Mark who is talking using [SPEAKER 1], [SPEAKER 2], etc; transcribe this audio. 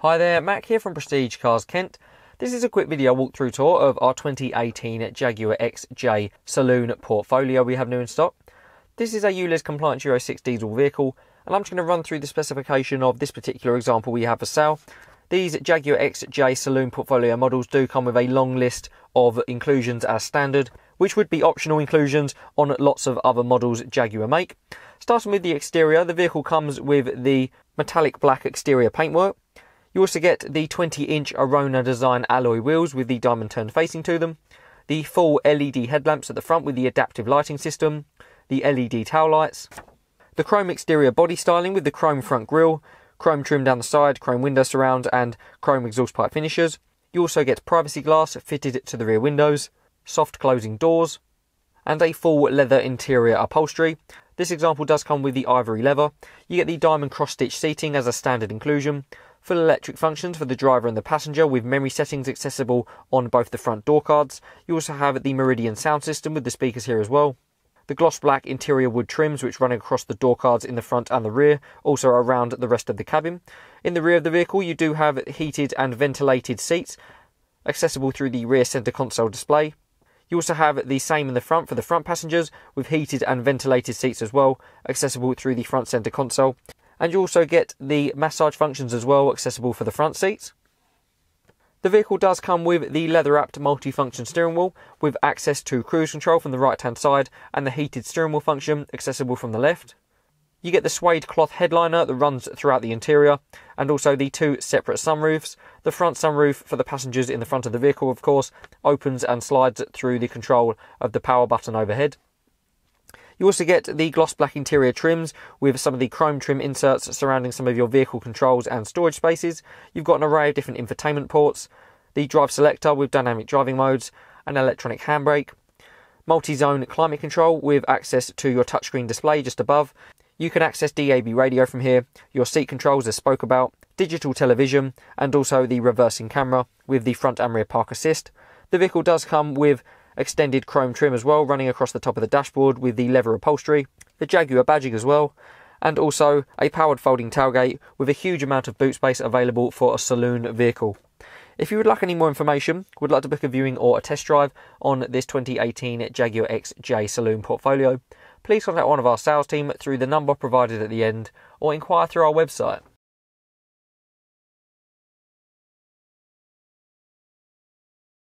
[SPEAKER 1] Hi there, Mac here from Prestige Cars Kent. This is a quick video walkthrough tour of our 2018 Jaguar XJ Saloon portfolio we have new in stock. This is a ULEZ compliant Euro 6 diesel vehicle and I'm just going to run through the specification of this particular example we have for sale. These Jaguar XJ Saloon portfolio models do come with a long list of inclusions as standard, which would be optional inclusions on lots of other models Jaguar make. Starting with the exterior, the vehicle comes with the metallic black exterior paintwork. You also get the 20 inch Arona design alloy wheels with the diamond turn facing to them, the full LED headlamps at the front with the adaptive lighting system, the LED tail lights, the chrome exterior body styling with the chrome front grille, chrome trim down the side, chrome window surround, and chrome exhaust pipe finishes. You also get privacy glass fitted to the rear windows, soft closing doors, and a full leather interior upholstery. This example does come with the ivory leather. You get the diamond cross stitch seating as a standard inclusion, full electric functions for the driver and the passenger with memory settings accessible on both the front door cards. You also have the Meridian sound system with the speakers here as well. The gloss black interior wood trims which run across the door cards in the front and the rear, also around the rest of the cabin. In the rear of the vehicle you do have heated and ventilated seats accessible through the rear centre console display. You also have the same in the front for the front passengers with heated and ventilated seats as well, accessible through the front centre console and you also get the massage functions as well accessible for the front seats. The vehicle does come with the leather wrapped multi-function steering wheel with access to cruise control from the right hand side and the heated steering wheel function accessible from the left. You get the suede cloth headliner that runs throughout the interior and also the two separate sunroofs. The front sunroof for the passengers in the front of the vehicle of course opens and slides through the control of the power button overhead. You also get the gloss black interior trims with some of the chrome trim inserts surrounding some of your vehicle controls and storage spaces. You've got an array of different infotainment ports, the drive selector with dynamic driving modes, an electronic handbrake, multi-zone climate control with access to your touchscreen display just above. You can access DAB radio from here, your seat controls as spoke about, digital television, and also the reversing camera with the front and rear park assist. The vehicle does come with extended chrome trim as well, running across the top of the dashboard with the leather upholstery, the Jaguar badging as well, and also a powered folding tailgate with a huge amount of boot space available for a saloon vehicle. If you would like any more information, would like to book a viewing or a test drive on this 2018 Jaguar XJ Saloon portfolio, please contact one of our sales team through the number provided at the end or inquire through our website.